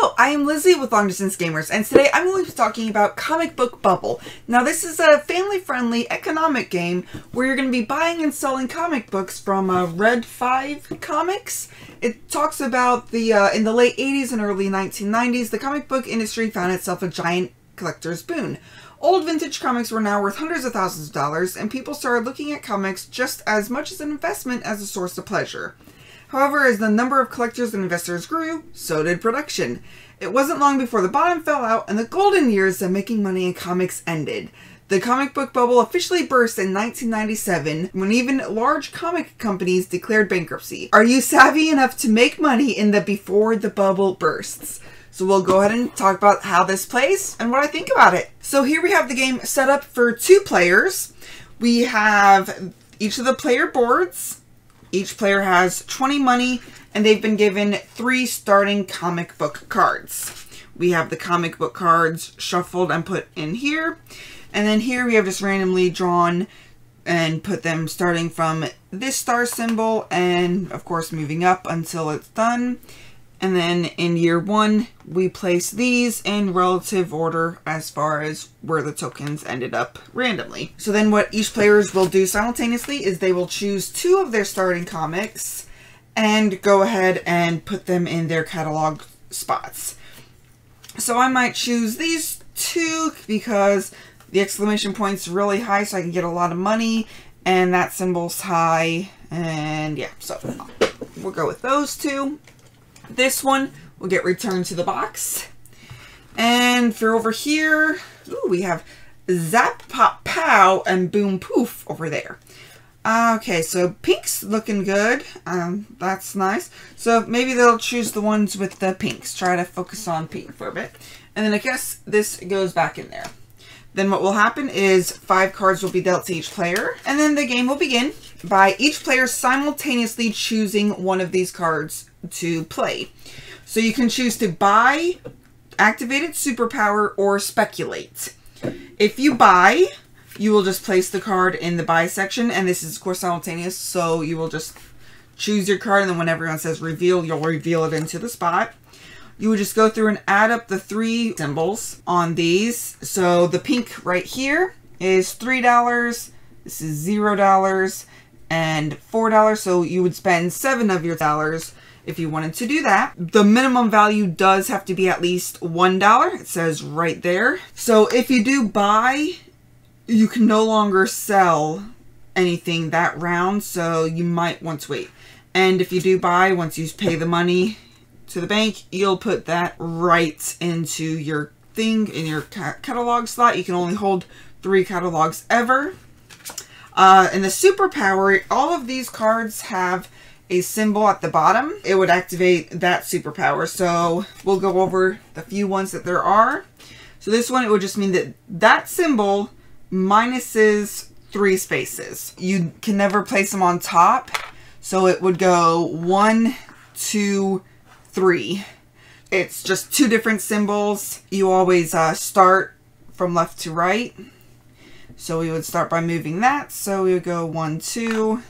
Hello, I am Lizzy with Long Distance Gamers, and today I'm going to be talking about Comic Book Bubble. Now, this is a family-friendly economic game where you're going to be buying and selling comic books from uh, Red 5 Comics. It talks about the, uh, in the late 80s and early 1990s, the comic book industry found itself a giant collector's boon. Old vintage comics were now worth hundreds of thousands of dollars, and people started looking at comics just as much as an investment as a source of pleasure. However, as the number of collectors and investors grew, so did production. It wasn't long before the bottom fell out and the golden years of making money in comics ended. The comic book bubble officially burst in 1997 when even large comic companies declared bankruptcy. Are you savvy enough to make money in the before the bubble bursts? So we'll go ahead and talk about how this plays and what I think about it. So here we have the game set up for two players. We have each of the player boards each player has 20 money, and they've been given three starting comic book cards. We have the comic book cards shuffled and put in here. And then here we have just randomly drawn and put them starting from this star symbol and of course moving up until it's done. And then in year one, we place these in relative order as far as where the tokens ended up randomly. So then what each players will do simultaneously is they will choose two of their starting comics and go ahead and put them in their catalog spots. So I might choose these two because the exclamation point's really high so I can get a lot of money and that symbol's high and yeah, so we'll go with those two. This one will get returned to the box. And for over here, ooh, we have Zap Pop Pow and Boom Poof over there. Okay, so pink's looking good. Um, that's nice. So maybe they'll choose the ones with the pinks. Try to focus on pink for a bit. And then I guess this goes back in there. Then what will happen is five cards will be dealt to each player. And then the game will begin by each player simultaneously choosing one of these cards to play. So you can choose to buy, activated superpower, or speculate. If you buy, you will just place the card in the buy section, and this is of course simultaneous, so you will just choose your card, and then when everyone says reveal, you'll reveal it into the spot. You would just go through and add up the three symbols on these. So the pink right here is $3, this is $0, and $4, so you would spend 7 of your dollars if you wanted to do that. The minimum value does have to be at least $1. It says right there. So if you do buy, you can no longer sell anything that round, so you might want to wait. And if you do buy, once you pay the money to the bank, you'll put that right into your thing, in your catalog slot. You can only hold three catalogs ever. Uh, in the superpower, all of these cards have a symbol at the bottom, it would activate that superpower. So we'll go over the few ones that there are. So this one, it would just mean that that symbol minuses three spaces. You can never place them on top. So it would go one, two, three. It's just two different symbols. You always uh, start from left to right. So we would start by moving that. So we would go one, two,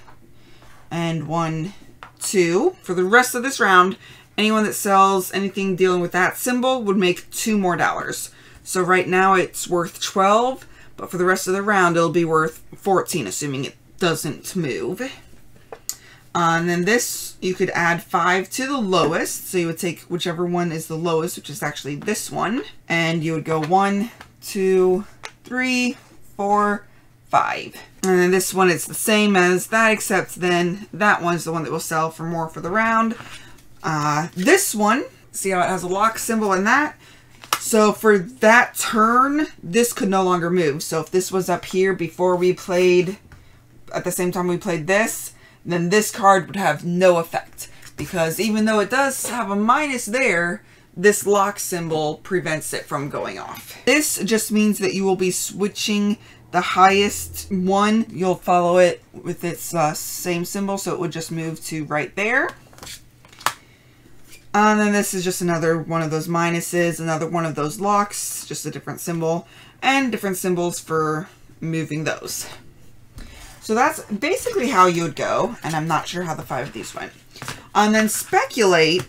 and one, two. For the rest of this round, anyone that sells anything dealing with that symbol would make two more dollars. So right now it's worth 12, but for the rest of the round it'll be worth 14, assuming it doesn't move. Uh, and then this, you could add 5 to the lowest. So you would take whichever one is the lowest, which is actually this one. And you would go one, two, three, four, 5. And then this one, is the same as that, except then that one's the one that will sell for more for the round. Uh, this one, see how it has a lock symbol in that? So for that turn, this could no longer move. So if this was up here before we played, at the same time we played this, then this card would have no effect. Because even though it does have a minus there, this lock symbol prevents it from going off. This just means that you will be switching the highest one, you'll follow it with its uh, same symbol, so it would just move to right there. And then this is just another one of those minuses, another one of those locks, just a different symbol, and different symbols for moving those. So that's basically how you would go, and I'm not sure how the five of these went. And then speculate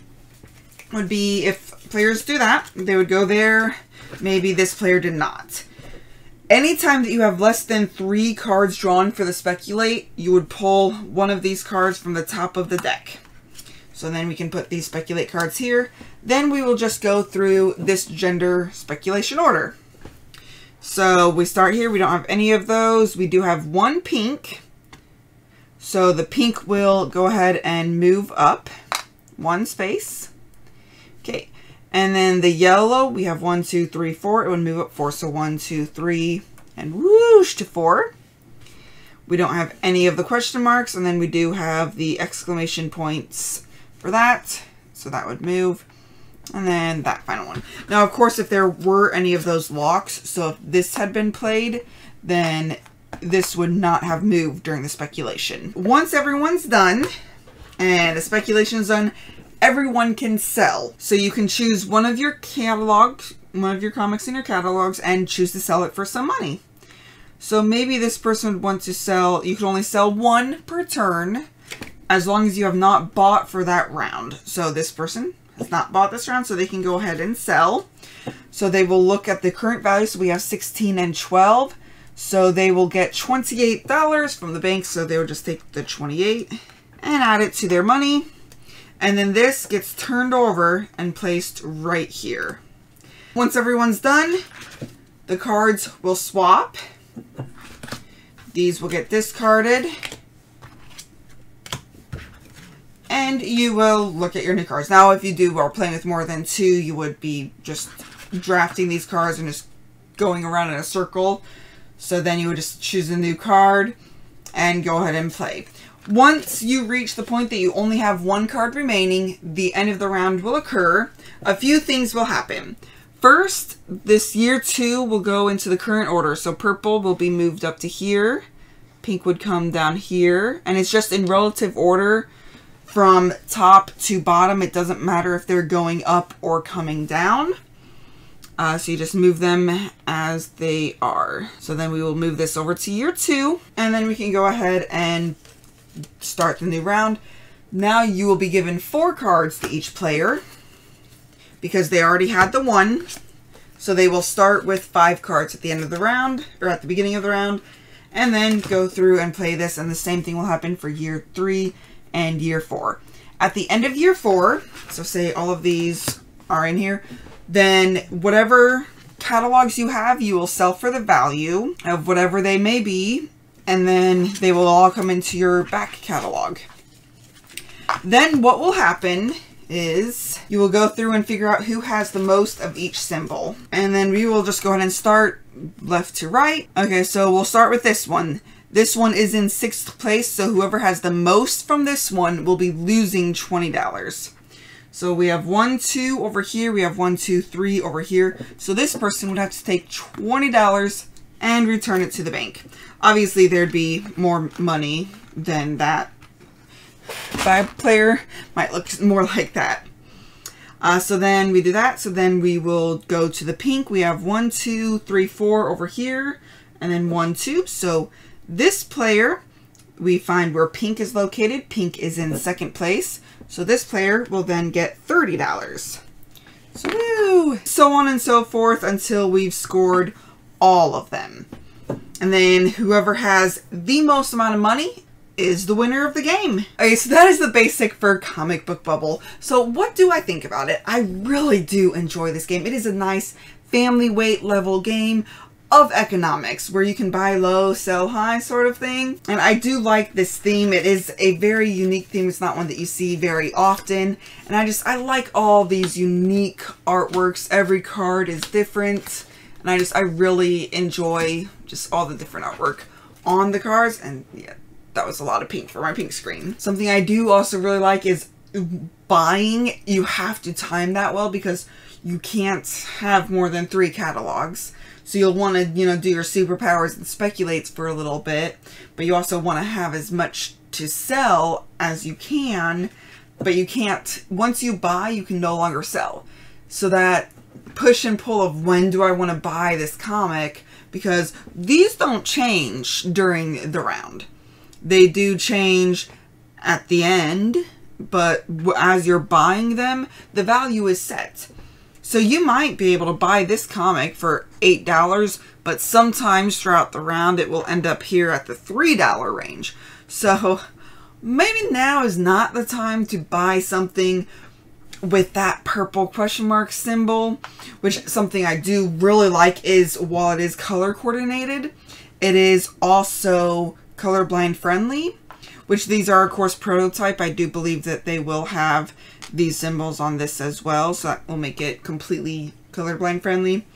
would be if players do that, they would go there. Maybe this player did not. Anytime that you have less than three cards drawn for the speculate, you would pull one of these cards from the top of the deck. So then we can put these speculate cards here. Then we will just go through this gender speculation order. So we start here. We don't have any of those. We do have one pink. So the pink will go ahead and move up one space. And then the yellow, we have one, two, three, four. It would move up four. So one, two, three, and whoosh to four. We don't have any of the question marks. And then we do have the exclamation points for that. So that would move. And then that final one. Now, of course, if there were any of those locks, so if this had been played, then this would not have moved during the speculation. Once everyone's done, and the speculation is done, everyone can sell. So you can choose one of your catalogs, one of your comics in your catalogs, and choose to sell it for some money. So maybe this person would want to sell, you can only sell one per turn, as long as you have not bought for that round. So this person has not bought this round, so they can go ahead and sell. So they will look at the current value. So we have 16 and 12. So they will get $28 from the bank. So they will just take the 28 and add it to their money. And then this gets turned over and placed right here. Once everyone's done, the cards will swap. These will get discarded and you will look at your new cards. Now, if you do are playing with more than two, you would be just drafting these cards and just going around in a circle. So then you would just choose a new card and go ahead and play. Once you reach the point that you only have one card remaining, the end of the round will occur. A few things will happen. First, this year two will go into the current order. So purple will be moved up to here. Pink would come down here. And it's just in relative order from top to bottom. It doesn't matter if they're going up or coming down. Uh, so you just move them as they are. So then we will move this over to year two. And then we can go ahead and start the new round. Now you will be given four cards to each player. Because they already had the one. So they will start with five cards at the end of the round. Or at the beginning of the round. And then go through and play this. And the same thing will happen for year three and year four. At the end of year four, so say all of these are in here, then whatever catalogs you have, you will sell for the value of whatever they may be, and then they will all come into your back catalog. Then what will happen is you will go through and figure out who has the most of each symbol. And then we will just go ahead and start left to right. Okay, so we'll start with this one. This one is in sixth place, so whoever has the most from this one will be losing $20. So we have one, two over here. We have one, two, three over here. So this person would have to take $20 and return it to the bank. Obviously, there'd be more money than that. Five player might look more like that. Uh, so then we do that. So then we will go to the pink. We have one, two, three, four over here. And then one, two. So this player, we find where pink is located. Pink is in second place. So this player will then get $30. So, woo! so on and so forth until we've scored all of them. And then whoever has the most amount of money is the winner of the game. Okay, so that is the basic for Comic Book Bubble. So what do I think about it? I really do enjoy this game. It is a nice family weight level game of economics where you can buy low, sell high sort of thing. And I do like this theme. It is a very unique theme. It's not one that you see very often. And I just, I like all these unique artworks. Every card is different. And I just, I really enjoy just all the different artwork on the cards. And yeah, that was a lot of pink for my pink screen. Something I do also really like is buying. You have to time that well because you can't have more than three catalogs. So you'll want to, you know, do your superpowers and speculates for a little bit, but you also want to have as much to sell as you can, but you can't, once you buy, you can no longer sell. So that push and pull of when do I want to buy this comic, because these don't change during the round. They do change at the end, but as you're buying them, the value is set. So you might be able to buy this comic for $8, but sometimes throughout the round it will end up here at the $3 range. So maybe now is not the time to buy something with that purple question mark symbol, which something I do really like is while it is color coordinated, it is also colorblind friendly, which these are of course prototype. I do believe that they will have these symbols on this as well, so that will make it completely colorblind friendly.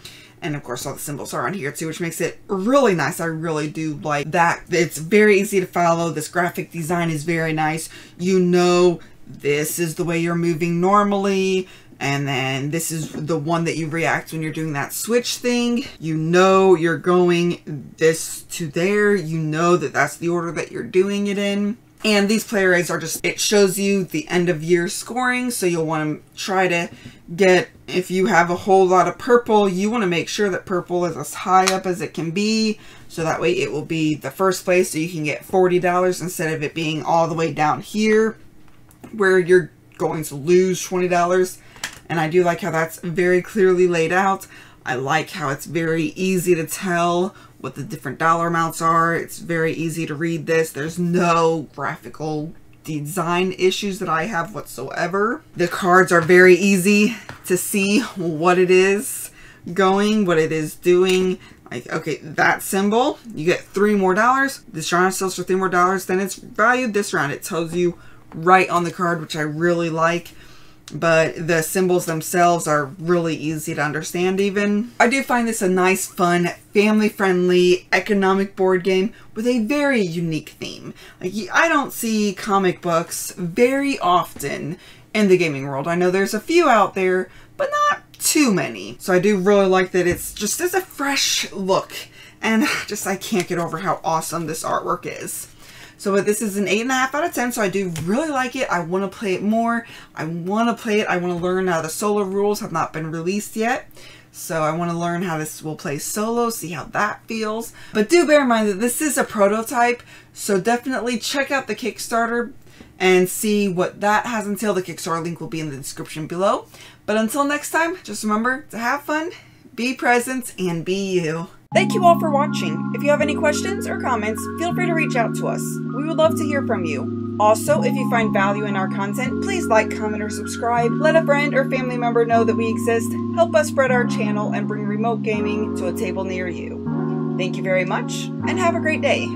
And of course all the symbols are on here too, which makes it really nice. I really do like that. It's very easy to follow. This graphic design is very nice. You know this is the way you're moving normally and then this is the one that you react when you're doing that switch thing. You know you're going this to there. You know that that's the order that you're doing it in. And these player aids are just, it shows you the end of year scoring. So you'll want to try to get, if you have a whole lot of purple, you want to make sure that purple is as high up as it can be. So that way it will be the first place. So you can get $40 instead of it being all the way down here where you're going to lose $20. And I do like how that's very clearly laid out. I like how it's very easy to tell what the different dollar amounts are. It's very easy to read this. There's no graphical design issues that I have whatsoever. The cards are very easy to see what it is going, what it is doing. Like, okay, that symbol, you get three more dollars. This round sells for three more dollars. Then it's valued this round. It tells you right on the card, which I really like. But the symbols themselves are really easy to understand even. I do find this a nice, fun, family-friendly economic board game with a very unique theme. Like, I don't see comic books very often in the gaming world. I know there's a few out there, but not too many. So I do really like that it's just as a fresh look. And just I can't get over how awesome this artwork is. So but this is an 8.5 out of 10, so I do really like it. I want to play it more. I want to play it. I want to learn how the solo rules have not been released yet. So I want to learn how this will play solo, see how that feels. But do bear in mind that this is a prototype, so definitely check out the Kickstarter and see what that has until the Kickstarter link will be in the description below. But until next time, just remember to have fun, be present, and be you. Thank you all for watching. If you have any questions or comments, feel free to reach out to us. We would love to hear from you. Also, if you find value in our content, please like, comment, or subscribe. Let a friend or family member know that we exist. Help us spread our channel and bring remote gaming to a table near you. Thank you very much, and have a great day.